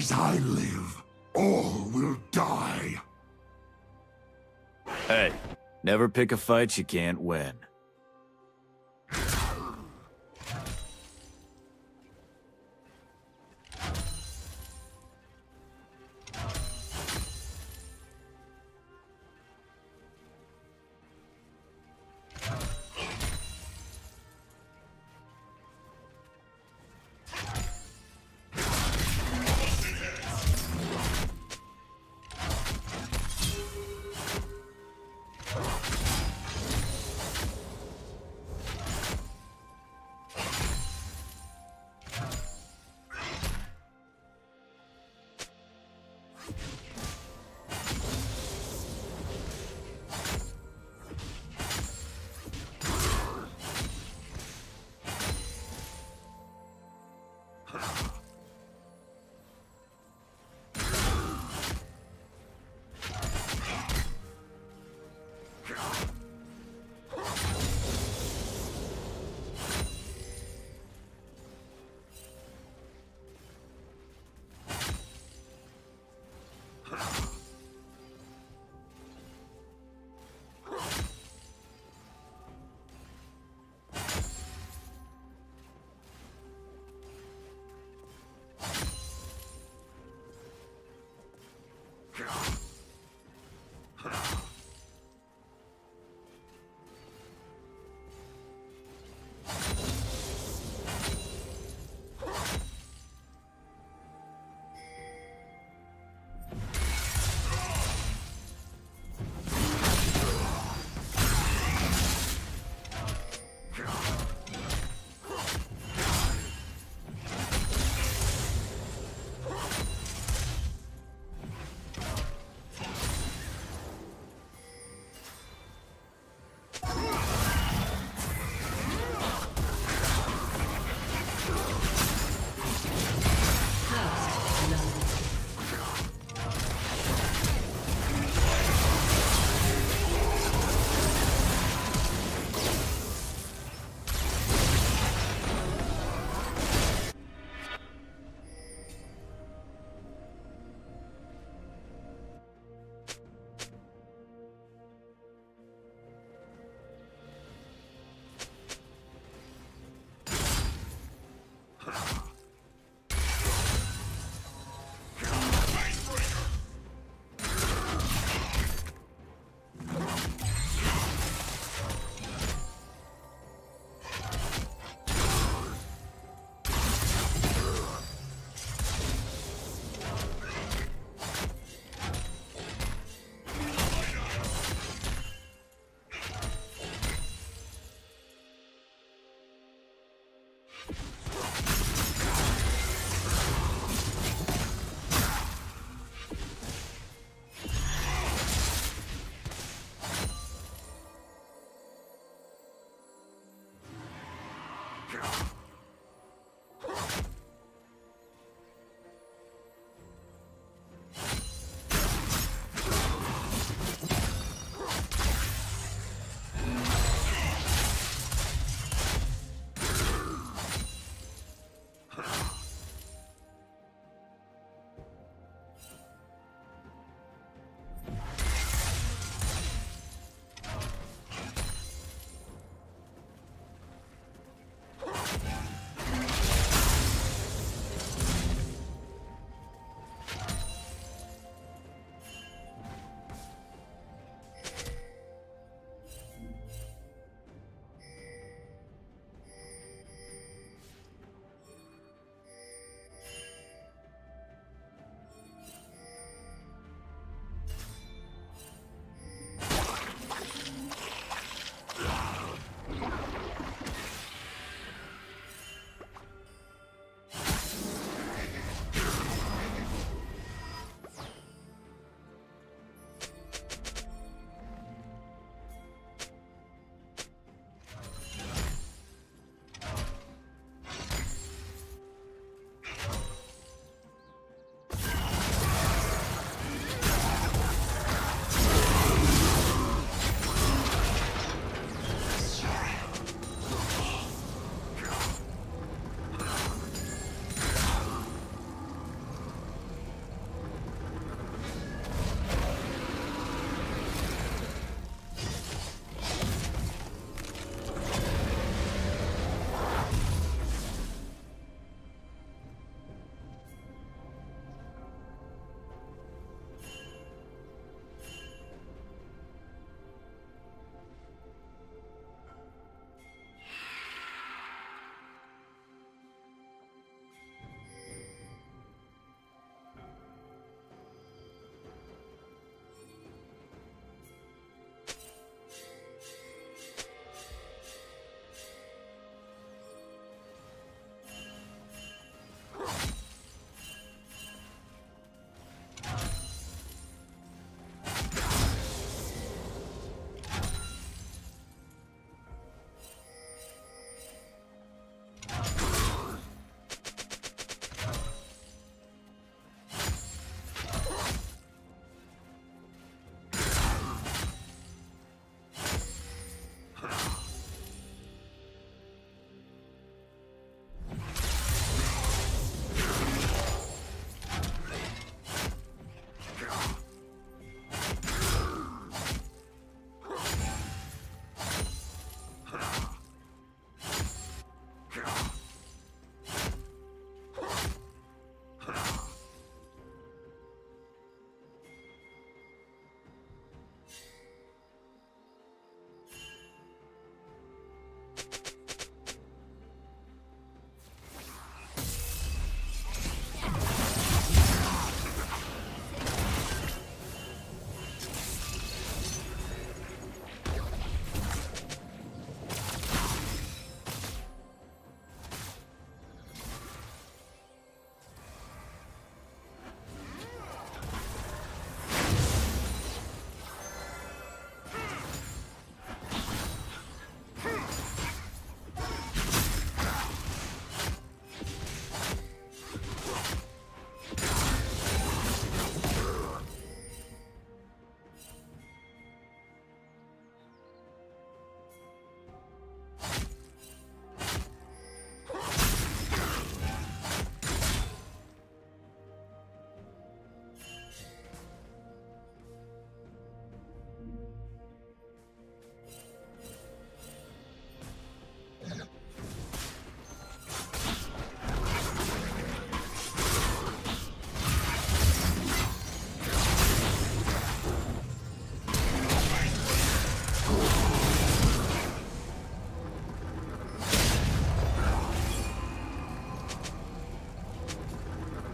As I live, all will die. Hey, never pick a fight you can't win.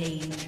Rampage.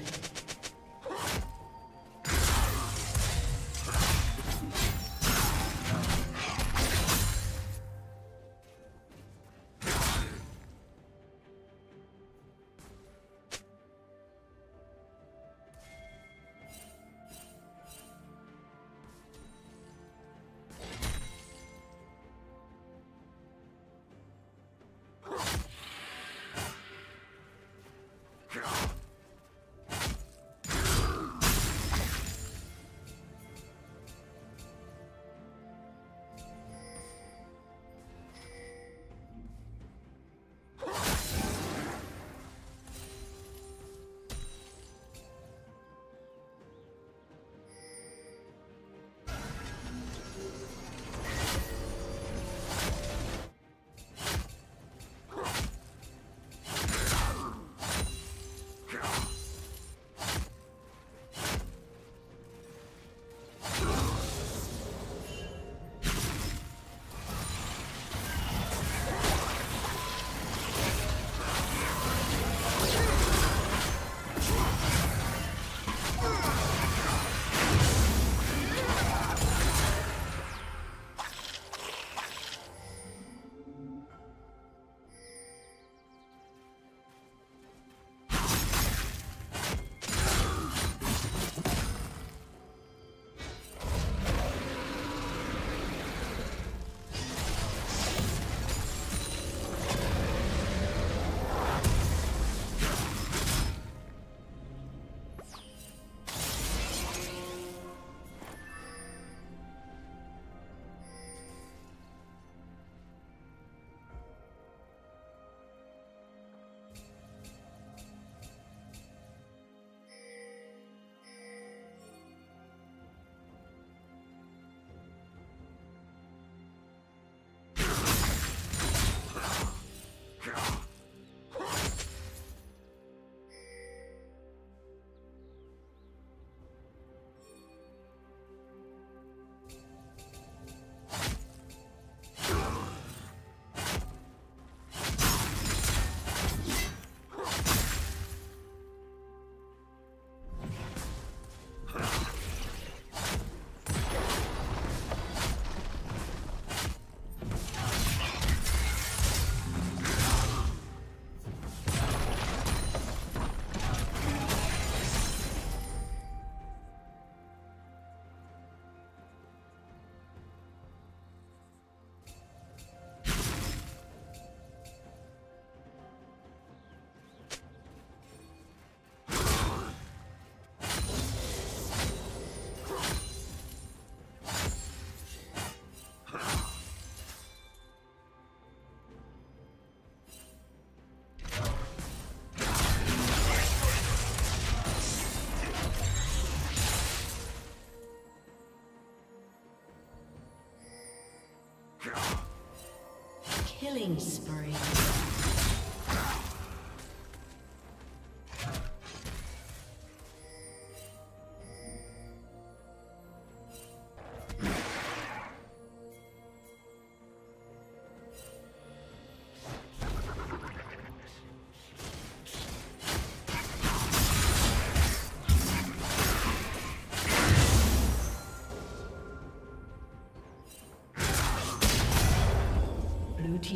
Killing spree.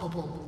Unstoppable. Blue